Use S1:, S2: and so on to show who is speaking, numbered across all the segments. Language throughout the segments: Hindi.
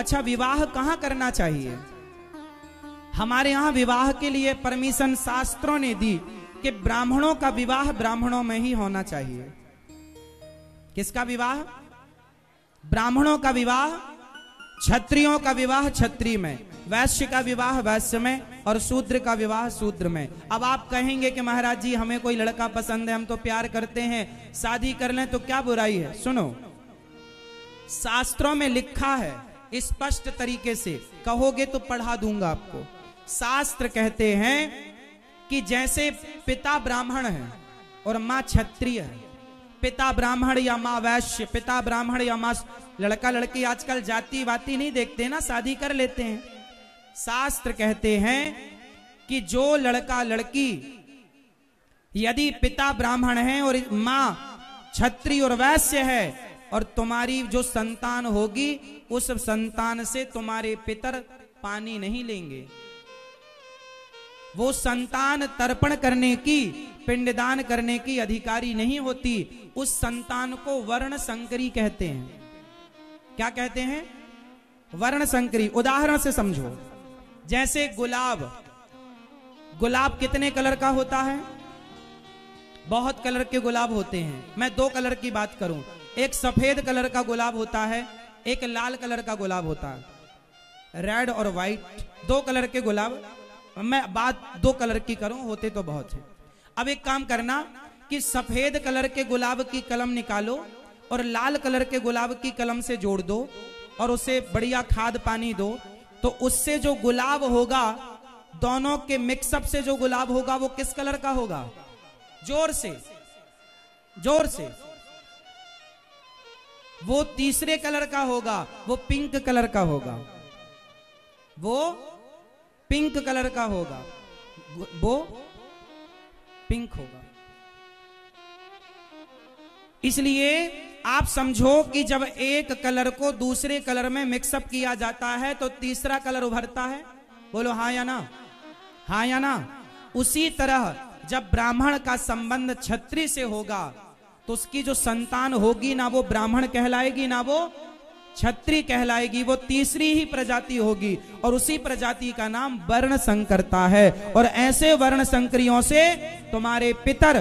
S1: अच्छा विवाह कहाँ करना चाहिए? हमारे यहाँ विवाह के लिए परमिशन शास्त्रों ने दी कि ब्राह्मणों का विवाह ब्राह्मणों में ही होना चाहिए। किसका विवाह? ब्राह्मणों का विवाह, क्षत्रियों का विवाह क्षत्रिय में, वैश्य का विवाह वैश्य में और शूद्र का विवाह शूद्र में। अब आप कहेंगे कि महाराज जी, हमें कोई लड़का पसंद है, हम तो प्यार करते हैं, शादी कर लें तो क्या बुराई है? सुनो, शास्त्रों में लिखा है स्पष्ट तरीके से। कहोगे तो पढ़ा दूँगा आपको। शास्त्र कहते हैं कि जैसे पिता ब्राह्मण है और माँ क्षत्रिय है। पिता ब्राह्मण या माँ वैश्य, पिता ब्राह्मण या माँ लड़का लड़की आजकल जाति वाति नहीं देखते ना, शादी कर लेते हैं। शास्त्र कहते हैं कि जो लड़का लड़की यदि पिता ब्राह्मण है और माँ छत्री और वैश्य है और तुम्हारी जो संतान होगी, उस संतान से तुम्हारे पितर पानी नहीं लेंगे। वो संतान तर्पण करने की, पिंडदान करने की अधिकारी नहीं होती। उस संतान को वर्ण संकरी कहते हैं। क्या कहते हैं? वर्ण संकरी, उदाहरण से समझो। जैसे गुलाब गुलाब कितने कलर का होता है? बहुत कलर के गुलाब होते हैं। मैं दो कलर की बात करूँ। एक सफ़ेद कलर का गुलाब होता है, एक लाल कलर का गुलाब होता है। रेड और व्हाइट दो कलर के गुलाब। मैं बात दो कलर की करूँ, होते तो बहुत है। अब एक काम करना कि सफ़ेद कलर के गुलाब की कलम निकालो और लाल कलर के गुलाब की कलम से जोड़ दो और उसे बढ़िया खाद पानी दो। तो उससे जो गुलाब होगा, दोनों के मिक्सअप से जो गुलाब होगा, वो किस कलर का होगा? ज़ोर से ज़ोर से। वो तीसरे कलर का होगा, वो पिंक कलर का होगा। वो पिंक कलर का होगा। वो पिंक होगा। इसलिए आप समझो कि जब एक कलर को दूसरे कलर में मिक्सअप किया जाता है तो तीसरा कलर उभरता है। बोलो हाँ या ना? हाँ या ना? उसी तरह जब ब्राह्मण का संबंध छत्री से होगा तो उसकी जो संतान होगी ना वो ब्राह्मण कहलाएगी, ना वो छत्री कहलाएगी, वो तीसरी ही प्रजाति होगी। और उसी प्रजाति का नाम वर्ण संकरता है। और ऐसे वर्ण संकरियों से तुम्हारे पितर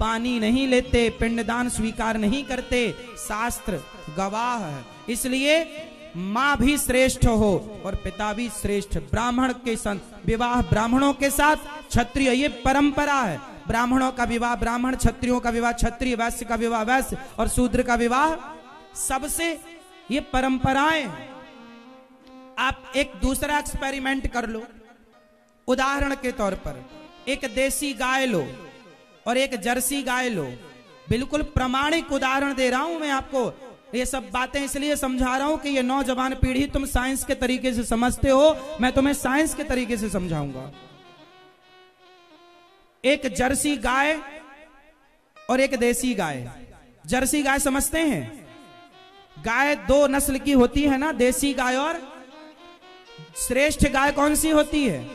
S1: पानी नहीं लेते, पिंडदान स्वीकार नहीं करते। शास्त्र गवाह है। इसलिए माँ भी श्रेष्ठ हो और पिता भी श्रेष्ठ। ब्राह्मण के संत, विवाह ब्राह्मणों के साथ क्षत्रिय, ये परंपरा है। ब्राह्मणों का विवाह, ब्राह्मण क्षत्रियों का विवाह, क्षत्रिय वैश्य का विवाह, वैश्य और शूद्र का विवाह, सबसे ये परंपराएँ, आप एक दूसरा एक्सपेरिमेंट कर लो। उदाहरण के तौर पर, एक देसी गाय लो और एक जर्सी गाय लो। बिल्कुल प्रमाणिक उदाहरण दे रहा हूँ मैं आपको। ये सब बातें इसलिए समझा रहा हूँ कि ये नौजवान पीढ़ी तुम साइंस के तरीके से समझते हो, मैं तुम्हें साइंस के तरीके से समझाऊँगा। एक जर्सी गाय और एक देसी गाय। जर्सी गाय समझते हैं? गाय दो नस्ल की होती है ना, देसी गाय और श्रेष्ठ गाय कौन सी होती है?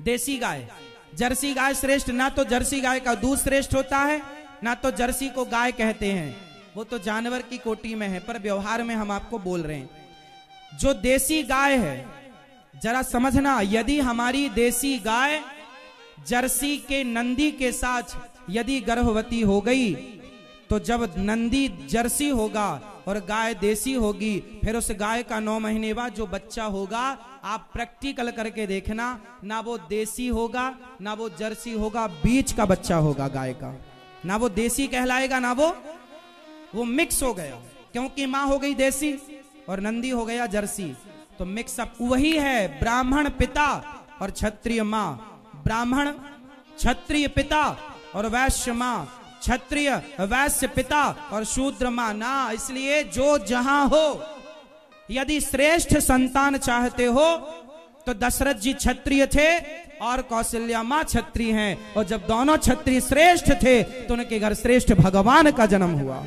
S1: देसी गाय। जर्सी गाय श्रेष्ठ, ना तो जर्सी गाय का दूध श्रेष्ठ होता है, ना तो जर्सी को गाय कहते हैं। वो तो जानवर की कोटी में है, पर व्यवहार में हम आपको बोल रहे हैं। जो देसी गाय है, जरा समझना, यदि हमारी देसी गाय जर्सी के नंदी के साथ यदि गर्भवती हो गई तो जब नंदी जर्सी होगा और गाय देसी होगी, फिर उस गाय का नौ महीने बाद जो बच्चा होगा, आप प्रैक्टिकल करके देखना, ना वो देसी होगा, ना वो जर्सी होगा, बीच का बच्चा होगा गाय का। ना वो देसी कहलाएगा, ना वो वो मिक्स हो गया। क्योंकि माँ हो गई देसी और नंदी हो गया जर्सी। तो मिक्सअप वही है, ब्राह्मण पिता और क्षत्रिय माँ। ब्राह्मण, क्षत्रिय पिता और वैश्य माँ, क्षत्रिय वैश्य पिता और शूद्र माँ। ना, इसलिए जो जहाँ हो, यदि श्रेष्ठ संतान चाहते हो तो दशरथ जी क्षत्रिय थे और कौशल्या माँ क्षत्रिय हैं। और जब दोनों क्षत्रिय श्रेष्ठ थे तो उनके घर श्रेष्ठ भगवान का जन्म हुआ।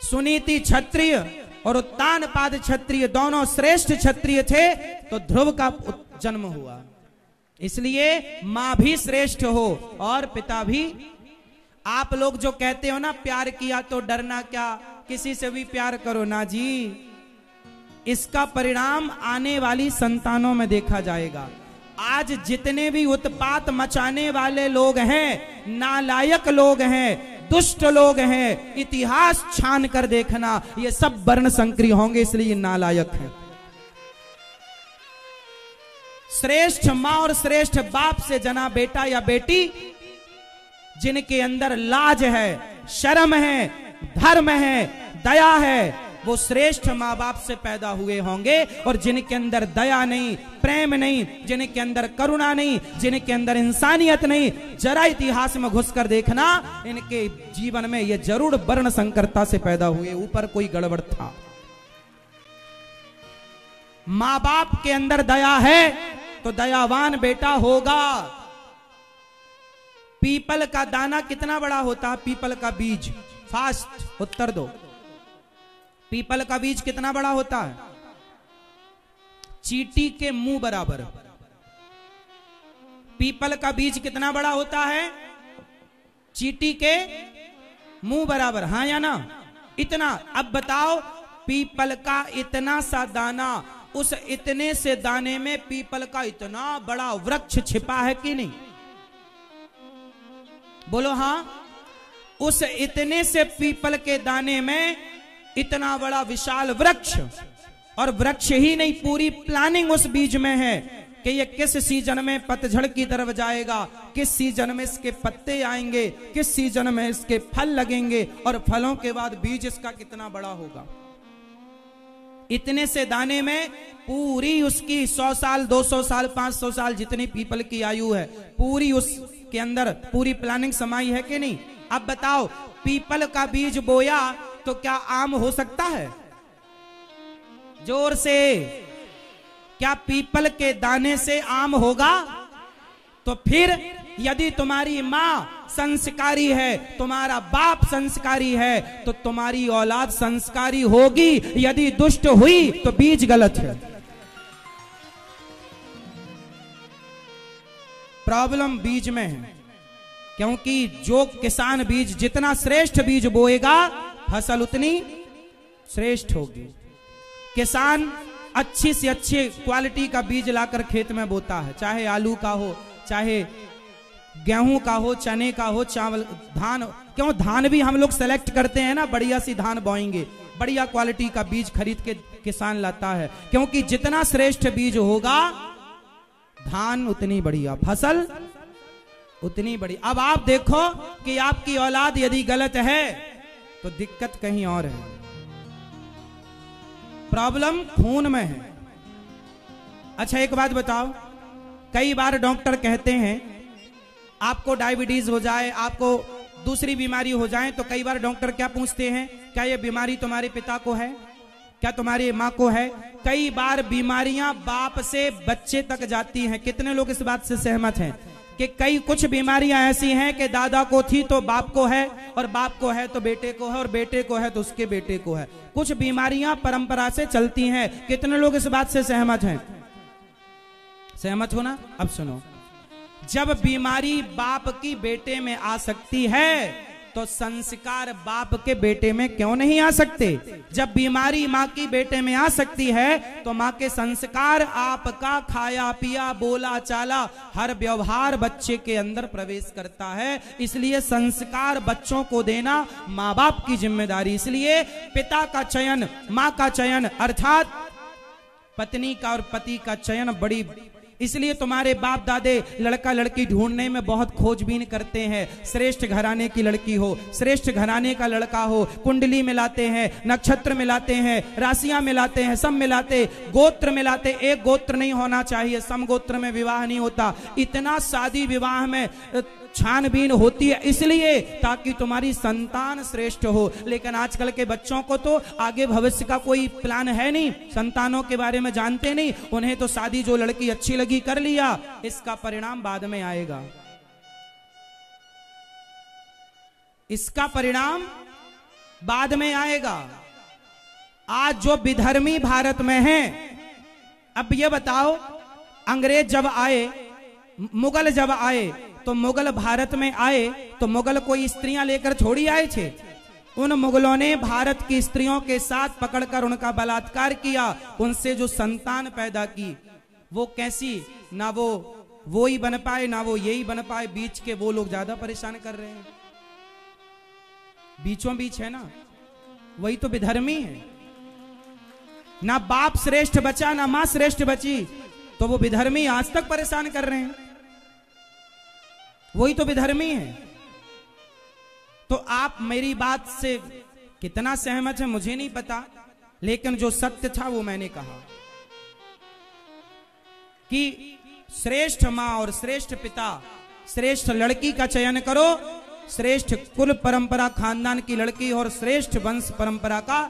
S1: सुनीति क्षत्रिय और उत्तान पाद क्षत्रिय, दोनों श्रेष्ठ क्षत्रिय थे तो ध्रुव का जन्म हुआ। इसलिए माँ भी श्रेष्ठ हो और पिता भी। आप लोग जो कहते हो ना, प्यार किया तो डरना क्या? किसी से भी प्यार करो ना जी। इसका परिणाम आने वाली संतानों में देखा जाएगा। आज जितने भी उत्पात मचाने वाले लोग हैं, नालायक लोग हैं दुष्ट लोग हैं। इतिहास छान कर देखना, ये सब वर्ण संक्रिय होंगे, इसलिए नालायक हैं। श्रेष्ठ माँ और श्रेष्ठ बाप से जना बेटा या बेटी, जिनके अंदर लाज है, शर्म है, धर्म है, दया है वो श्रेष्ठ माँ बाप से पैदा हुए होंगे और जिनके अंदर दया नहीं, प्रेम नहीं, जिनके अंदर करुणा नहीं, जिनके अंदर इंसानियत नहीं, जरा इतिहास में घुसकर देखना, इनके जीवन में ये ज़रूर वर्ण संकरता से पैदा हुए, ऊपर कोई गड़बड़ था। माँ बाप के अंदर दया है तो दयावान बेटा होगा। पीपल का दाना कितना बड़ा होता? है पीपल का बीज। फास्ट, उत्तर दो। पीपल का बीज कितना बड़ा होता है? चीटी के मुँह बराबर। पीपल का बीज कितना बड़ा होता है? चीटी के मुँह बराबर। हाँ या ना? इतना। अब बताओ, पीपल का इतना सा दाना, उस इतने से दाने में पीपल का इतना बड़ा वृक्ष छिपा है कि नहीं? बोलो हाँ। उस इतने से पीपल के दाने में इतना बड़ा विशाल वृक्ष, और वृक्ष ही नहीं, पूरी प्लानिंग उस बीज में है कि ये किस सीज़न में पतझड़ की तरफ़ जाएगा, किस सीज़न में इसके पत्ते आएँगे, किस सीज़न में इसके फल लगेंगे, और फलों के बाद बीज इसका कितना बड़ा होगा। इतने से दाने में पूरी उसकी सौ साल, दो सौ साल, पाँच सौ साल जितनी पीपल की आयु है, पूरी उसके अंदर पूरी प्लानिंग समाई है कि नहीं? अब बताओ पीपल का बीज बोया तो क्या आम हो सकता है? ज़ोर से, क्या पीपल के दाने से आम होगा? तो फिर यदि तुम्हारी माँ संस्कारी है, तुम्हारा बाप संस्कारी है तो तुम्हारी औलाद संस्कारी होगी। यदि दुष्ट हुई तो बीज गलत है। प्रॉब्लम बीज में है, क्योंकि जो किसान बीज जितना श्रेष्ठ बीज बोएगा फ़सल उतनी श्रेष्ठ होगी। किसान अच्छी से अच्छी क्वालिटी का बीज लाकर खेत में बोता है। चाहे आलू का हो, चाहे गेहूँ का हो, चने का हो, चावल, धान क्यों? धान भी हम लोग सेलेक्ट करते हैं ना, बढ़िया सी धान बोएँगे। बढ़िया क्वालिटी का बीज खरीद के किसान लाता है। क्योंकि जितना श्रेष्ठ बीज होगा, धान उतनी बढ़िया, फ़सल उतनी बड़ी अब आप देखो कि आपकी औलाद यदि गलत है तो दिक्कत कहीं और है। प्रॉब्लम खून में है। अच्छा एक बात बताओ। कई बार डॉक्टर कहते हैं, आपको डायबिटीज़ हो जाए, आपको दूसरी बीमारी हो जाए तो कई बार डॉक्टर क्या पूछते हैं, क्या ये बीमारी तुम्हारे पिता को है? क्या तुम्हारी माँ को है? कई बार बीमारियाँ बाप से बच्चे तक जाती हैं। कितने लोग इस बात से सहमत हैं? कि कई कुछ बीमारियाँ ऐसी हैं कि दादा को थी तो बाप को है, और बाप को है तो बेटे को है, और बेटे को है तो उसके बेटे को है। कुछ बीमारियाँ परंपरा से चलती हैं। कितने लोग इस बात से सहमत हैं? सहमत हो ना? अब सुनो। जब बीमारी बाप की बेटे में आ सकती है तो संस्कार बाप के बेटे में क्यों नहीं आ सकते? जब बीमारी माँ की बेटे में आ सकती है तो माँ के संस्कार आपका खाया, पिया, बोला, चाला, हर व्यवहार बच्चे के अंदर प्रवेश करता है। इसलिए संस्कार बच्चों को देना माँ बाप की ज़िम्मेदारी। इसलिए पिता का चयन, माँ का चयन, अर्थात पत्नी का और पति का चयन बड़ी इसलिए तुम्हारे बाप दादे लड़का लड़की ढूँढने में बहुत खोजबीन करते हैं। श्रेष्ठ घराने की लड़की हो, श्रेष्ठ घराने का लड़का हो, कुंडली मिलाते हैं, नक्षत्र मिलाते हैं, राशियाँ मिलाते हैं, सब मिलाते, गोत्र मिलाते, एक गोत्र नहीं होना चाहिए सम गोत्र में विवाह नहीं होता। इतना शादी विवाह में छानबीन होती है इसलिए ताकि तुम्हारी संतान श्रेष्ठ हो। लेकिन आजकल के बच्चों को तो आगे भविष्य का कोई प्लान है नहीं। संतानों के बारे में जानते नहीं। उन्हें तो शादी जो लड़की अच्छी लगी कर लिया, इसका परिणाम बाद में आएगा। इसका परिणाम बाद में आएगा। आज जो विधर्मी भारत में है, अब ये बताओ, अंग्रेज़ जब आए, मुगल जब आए तो मुगल भारत में आए तो मुगल कोई स्त्रियाँ लेकर छोड़ी आए थे। उन मुगलों ने भारत की स्त्रियों के साथ पकड़कर उनका बलात्कार किया, उनसे जो संतान पैदा की, वो कैसी? ना वो वो ही बन पाए, ना वो यही बन पाए। बीच के वो लोग ज़्यादा परेशान कर रहे हैं। बीचों बीच है ना? वही तो विधर्मी है। ना बाप श्रेष्ठ बचा, ना माँ श्रेष्ठ बची तो वो विधर्मी आज तक परेशान कर रहे हैं। वही तो विधर्मी है। तो आप मेरी बात से कितना सहमत है मुझे नहीं पता, लेकिन जो सत्य था वो मैंने कहा कि श्रेष्ठ माँ और श्रेष्ठ पिता, श्रेष्ठ लड़की का चयन करो, श्रेष्ठ कुल परंपरा खानदान की लड़की और श्रेष्ठ वंश परंपरा का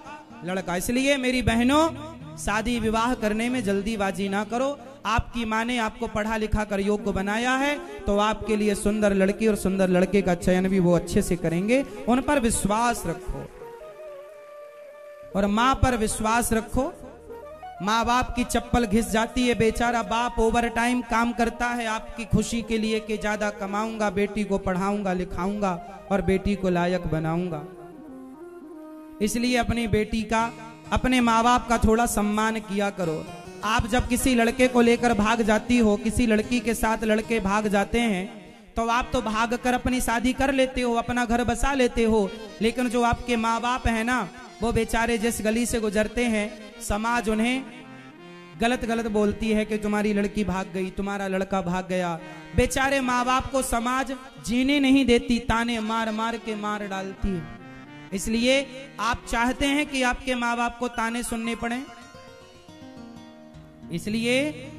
S1: लड़का। इसलिए मेरी बहनों, शादी विवाह करने में जल्दीबाजी ना करो आपकी माँ ने आपको पढ़ा लिखा कर योग्य बनाया है तो आपके लिए सुंदर लड़की और सुंदर लड़के का चयन भी वो अच्छे से करेंगे। उन पर विश्वास रखो। और माँ पर विश्वास रखो। माँ बाप की चप्पल घिस जाती है, बेचारा बाप ओवर टाइम काम करता है, आपकी खुशी के लिए कि ज़्यादा कमाऊँगा, बेटी को पढ़ाऊँगा, लिखाऊँगा और बेटी को लायक बनाऊँगा। इसलिए अपनी बेटी का, अपने माँ बाप का थोड़ा सम्मान किया करो। आप जब किसी लड़के को लेकर भाग जाती हो, किसी लड़की के साथ लड़के भाग जाते हैं तो आप तो भाग कर अपनी शादी कर लेते हो, अपना घर बसा लेते हो, लेकिन जो आपके माँ बाप है ना, वो बेचारे जिस गली से गुजरते हैं, समाज उन्हें गलत गलत बोलती है कि तुम्हारी लड़की भाग गई, तुम्हारा लड़का भाग गया। बेचारे माँ बाप को समाज जीने नहीं देती, ताने मार मार के मार डालती है। इसलिए आप चाहते हैं कि आपके माँ बाप को ताने सुनने पड़े? इसलिए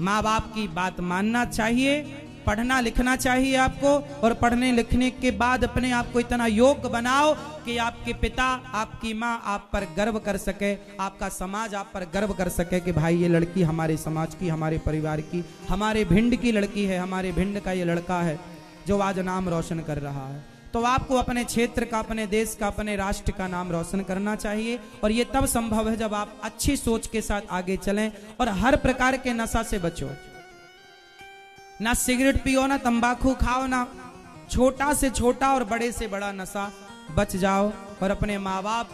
S1: माँ बाप की बात मानना चाहिए, पढ़ना लिखना चाहिए आपको, और पढ़ने लिखने के बाद अपने आप को इतना योग्य बनाओ कि आपके पिता, आपकी माँ आप पर गर्व कर सके, आपका समाज आप पर गर्व कर सके कि भाई ये लड़की हमारे समाज की, हमारे परिवार की, हमारे भिंड की लड़की है, हमारे भिंड का ये लड़का है, जो आज नाम रोशन कर रहा है। तो आपको अपने क्षेत्र का, अपने देश का, अपने राष्ट्र का नाम रोशन करना चाहिए। और ये तब संभव है जब आप अच्छी सोच के साथ आगे चलें और हर प्रकार के नशा से बचो। ना सिगरेट पियो, ना तंबाकू खाओ, ना छोटा से छोटा और बड़े से बड़ा नशा बच जाओ और अपने माँ बाप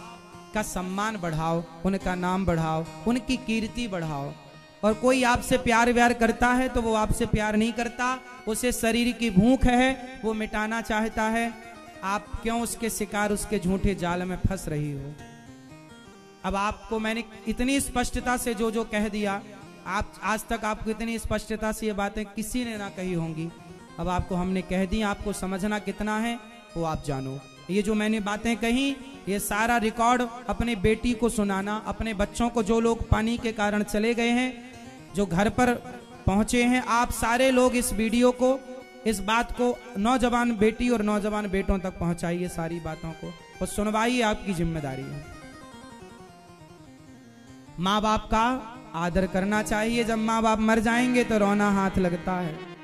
S1: का सम्मान बढ़ाओ, उनका नाम बढ़ाओ, उनकी कीर्ति बढ़ाओ। और कोई आपसे प्यार व्यार करता है तो वो आपसे प्यार नहीं करता। उसे शरीर की भूख है, वो मिटाना चाहता है। आप क्यों उसके शिकार, उसके झूठे जाल में फंस रही हो? अब आपको मैंने इतनी स्पष्टता से जो जो कह दिया, आप, आज तक आपको इतनी स्पष्टता से ये बातें किसी ने ना कही होंगी। अब आपको हमने कह दी, आपको समझना कितना है, वो आप जानो। ये जो मैंने बातें कही, ये सारा रिकॉर्ड अपने बेटी को सुनाना, अपने बच्चों को जो लोग पानी के कारण चले गए हैं जो घर पर पहुँचे हैं, आप सारे लोग इस वीडियो को, इस बात को नौजवान बेटी और नौजवान बेटों तक पहुंचाइए सारी बातों को और सुनवाइए आपकी ज़िम्मेदारी है। माँ बाप का आदर करना चाहिए। जब माँ बाप मर जाएँगे तो रोना हाथ लगता है।